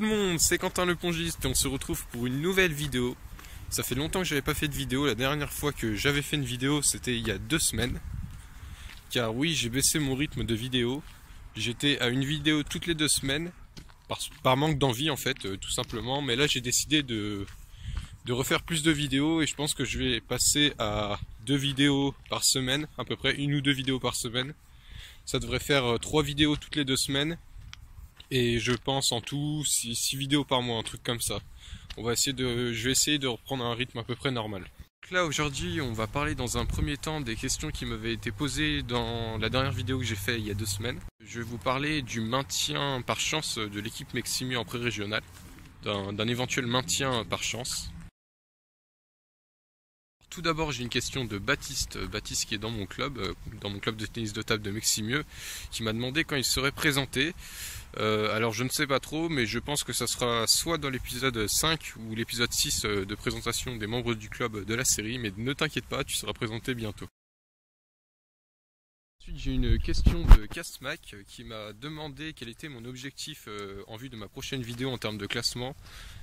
le monde, c'est Quentin le Pongiste et on se retrouve pour une nouvelle vidéo. Ça fait longtemps que j'avais pas fait de vidéo, la dernière fois que j'avais fait une vidéo c'était il y a deux semaines. Car oui, j'ai baissé mon rythme de vidéo. J'étais à une vidéo toutes les deux semaines, par, manque d'envie en fait, euh, tout simplement. Mais là j'ai décidé de, de refaire plus de vidéos et je pense que je vais passer à deux vidéos par semaine, à peu près une ou deux vidéos par semaine. Ça devrait faire euh, trois vidéos toutes les deux semaines et je pense en tout 6 vidéos par mois, un truc comme ça. On va essayer de, je vais essayer de reprendre un rythme à peu près normal. Donc là aujourd'hui on va parler dans un premier temps des questions qui m'avaient été posées dans la dernière vidéo que j'ai fait il y a deux semaines. Je vais vous parler du maintien par chance de l'équipe Meximu en pré-régional, d'un éventuel maintien par chance. Tout d'abord, j'ai une question de Baptiste, Baptiste qui est dans mon club, euh, dans mon club de tennis de table de Meximieux, qui m'a demandé quand il serait présenté. Euh, alors je ne sais pas trop, mais je pense que ça sera soit dans l'épisode 5 ou l'épisode 6 euh, de présentation des membres du club de la série, mais ne t'inquiète pas, tu seras présenté bientôt. J'ai une question de Castmac qui m'a demandé quel était mon objectif euh, en vue de ma prochaine vidéo en termes de classement.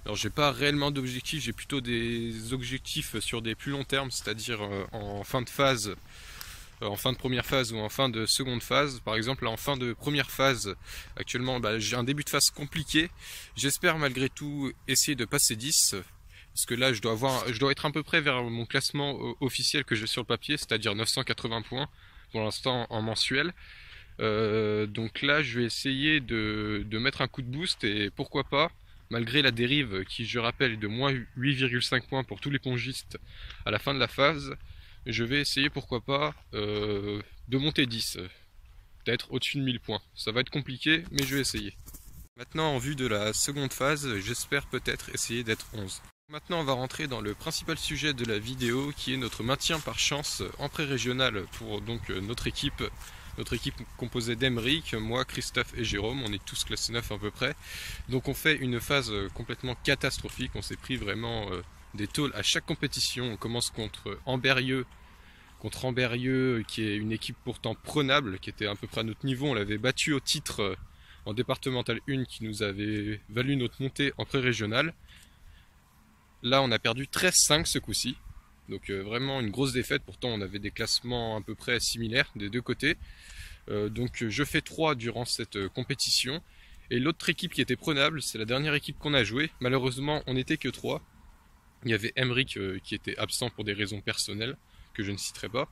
Alors j'ai pas réellement d'objectif, j'ai plutôt des objectifs sur des plus longs termes, c'est-à-dire en fin de phase euh, en fin de première phase ou en fin de seconde phase. Par exemple, en fin de première phase, actuellement, bah, j'ai un début de phase compliqué. J'espère malgré tout essayer de passer 10. Parce que là, je dois, avoir, je dois être à peu près vers mon classement euh, officiel que j'ai sur le papier, c'est-à-dire 980 points pour l'instant en mensuel. Euh, donc là, je vais essayer de, de, mettre un coup de boost et pourquoi pas, malgré la dérive qui, je rappelle, est de moins 8,5 points pour tous les pongistes à la fin de la phase, je vais essayer pourquoi pas euh, de monter 10, peut-être au-dessus de 1000 points. Ça va être compliqué, mais je vais essayer. Maintenant, en vue de la seconde phase, j'espère peut-être essayer d'être 11. Maintenant, on va rentrer dans le principal sujet de la vidéo, qui est notre maintien par chance en pré-régional pour donc notre équipe, notre équipe composée d'Emeric, moi, Christophe et Jérôme. On est tous classés 9 à peu près. Donc, on fait une phase complètement catastrophique. On s'est pris vraiment euh, des tôles à chaque compétition. On commence contre Amberieux, contre Amberieux, qui est une équipe pourtant prenable, qui était à peu près à notre niveau. On l'avait battu au titre euh, en départemental 1 qui nous avait valu notre montée en pré-régional. Là, on a perdu 13-5 ce coup-ci. Donc euh, vraiment une grosse défaite. Pourtant, on avait des classements à peu près similaires des deux côtés. Euh, donc je fais 3 durant cette compétition. Et l'autre équipe qui était prenable, c'est la dernière équipe qu'on a jouée. Malheureusement, on n'était que 3. Il y avait Emric euh, qui était absent pour des raisons personnelles que je ne citerai pas.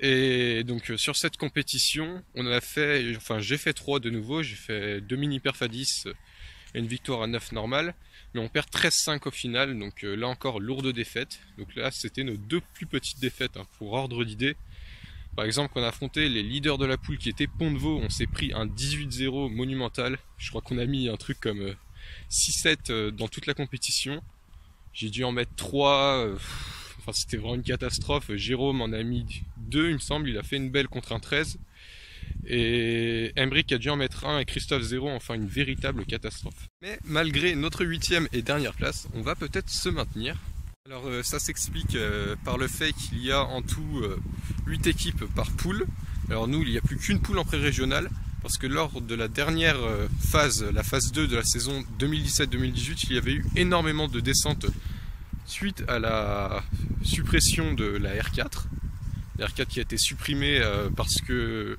Et donc euh, sur cette compétition, on a fait, enfin j'ai fait 3 de nouveau, j'ai fait deux mini perf à 10 et une victoire à 9 normale, mais on perd 13-5 au final, donc euh, là encore lourde défaite. Donc là c'était nos deux plus petites défaites hein, pour ordre d'idée. Par exemple, on a affronté les leaders de la poule qui étaient Pont de Vaux, on s'est pris un 18-0 monumental. Je crois qu'on a mis un truc comme 6-7 dans toute la compétition. J'ai dû en mettre 3. Euh, enfin, c'était vraiment une catastrophe. Jérôme en a mis 2, il me semble. Il a fait une belle contre un 13. Et Embrick a dû en mettre 1 et Christophe 0. Enfin, une véritable catastrophe. Mais malgré notre huitième et dernière place, on va peut-être se maintenir. Alors euh, ça s'explique euh, par le fait qu'il y a en tout 8 équipes par poule. Alors nous, il n'y a plus qu'une poule en pré-régional parce que lors de la dernière euh, phase, la phase 2 de la saison 2017-2018, il y avait eu énormément de descentes suite à la suppression de la R4. La R4 qui a été supprimée euh, parce que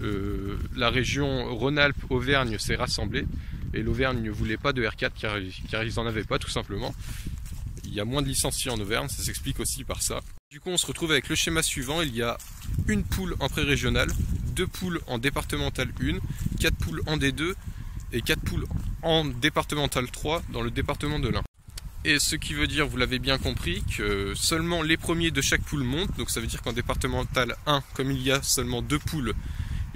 euh, la région Rhône-Alpes-Auvergne s'est rassemblée et l'Auvergne ne voulait pas de R4 car, ils n'en avaient pas tout simplement. Il y a moins de licenciés en Auvergne, ça s'explique aussi par ça. Du coup, on se retrouve avec le schéma suivant. Il y a une poule en pré-régional, deux poules en départemental 1, quatre poules en D2 et quatre poules en départemental 3 dans le département de l'Ain. Et ce qui veut dire, vous l'avez bien compris, que seulement les premiers de chaque poule montent. Donc ça veut dire qu'en départemental 1, comme il y a seulement deux poules,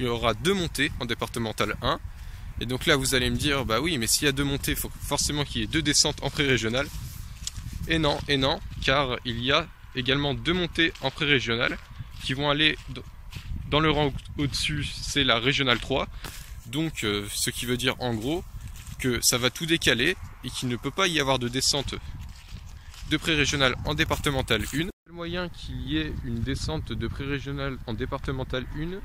il y aura deux montées en départemental 1. Et donc là, vous allez me dire, bah oui, mais s'il y a deux montées, il faut forcément qu'il y ait deux descentes en pré-régional. Et non, et non, car il y a également deux montées en pré-régional qui vont aller dans le rang au-dessus, c'est la régionale 3. Donc, euh, ce qui veut dire en gros que ça va tout décaler et qu'il ne peut pas y avoir de descente de pré-régional en départemental 1. Le moyen qu'il y ait une descente de pré-régional en départemental 1,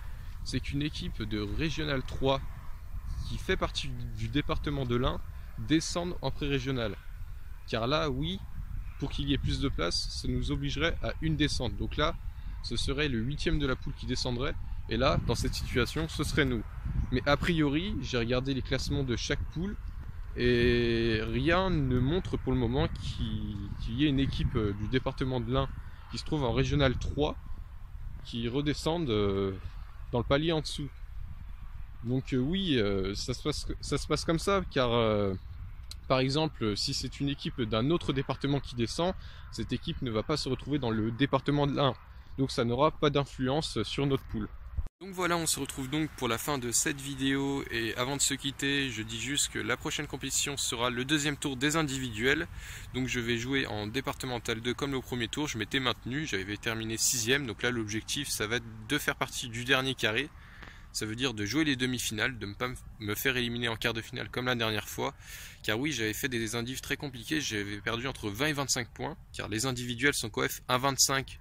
c'est qu'une équipe de régional 3 qui fait partie du département de l'Ain descendre en pré-régional. Car là, oui, pour qu'il y ait plus de place, ça nous obligerait à une descente. Donc là, ce serait le huitième de la poule qui descendrait. Et là, dans cette situation, ce serait nous. Mais a priori, j'ai regardé les classements de chaque poule et rien ne montre pour le moment qu'il y ait une équipe euh, du département de l'Ain qui se trouve en régional 3 qui redescende euh, dans le palier en dessous. Donc euh, oui, ça se, passe, ça se passe comme ça, car par exemple, si c'est une équipe d'un autre département qui descend, cette équipe ne va pas se retrouver dans le département de l'Ain. Donc ça n'aura pas d'influence sur notre poule. Donc voilà, on se retrouve donc pour la fin de cette vidéo et avant de se quitter, je dis juste que la prochaine compétition sera le deuxième tour des individuels. Donc je vais jouer en départemental 2 comme le premier tour, je m'étais maintenu, j'avais terminé sixième, donc là l'objectif ça va être de faire partie du dernier carré. Ça veut dire de jouer les demi-finales, de ne pas me faire éliminer en quart de finale comme la dernière fois. Car oui, j'avais fait des individus très compliqués, j'avais perdu entre 20 et 25 points, car les individuels sont coef 1,25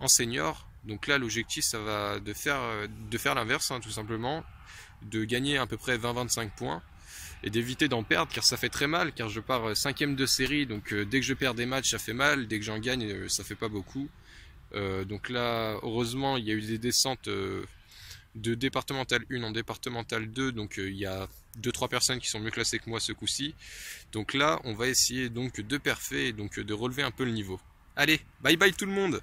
en senior, donc là, l'objectif, ça va de faire, euh, l'inverse, hein, tout simplement, de gagner à peu près 20-25 points et d'éviter d'en perdre, car ça fait très mal, car je pars euh, cinquième de série, donc euh, dès que je perds des matchs, ça fait mal, dès que j'en gagne, ça fait pas beaucoup. donc là, heureusement, il y a eu des descentes de départemental 1 en départemental 2, donc il y a 2-3 personnes qui sont mieux classées que moi ce coup-ci. Donc là, on va essayer donc de perfer et donc de relever un peu le niveau. Allez, bye bye tout le monde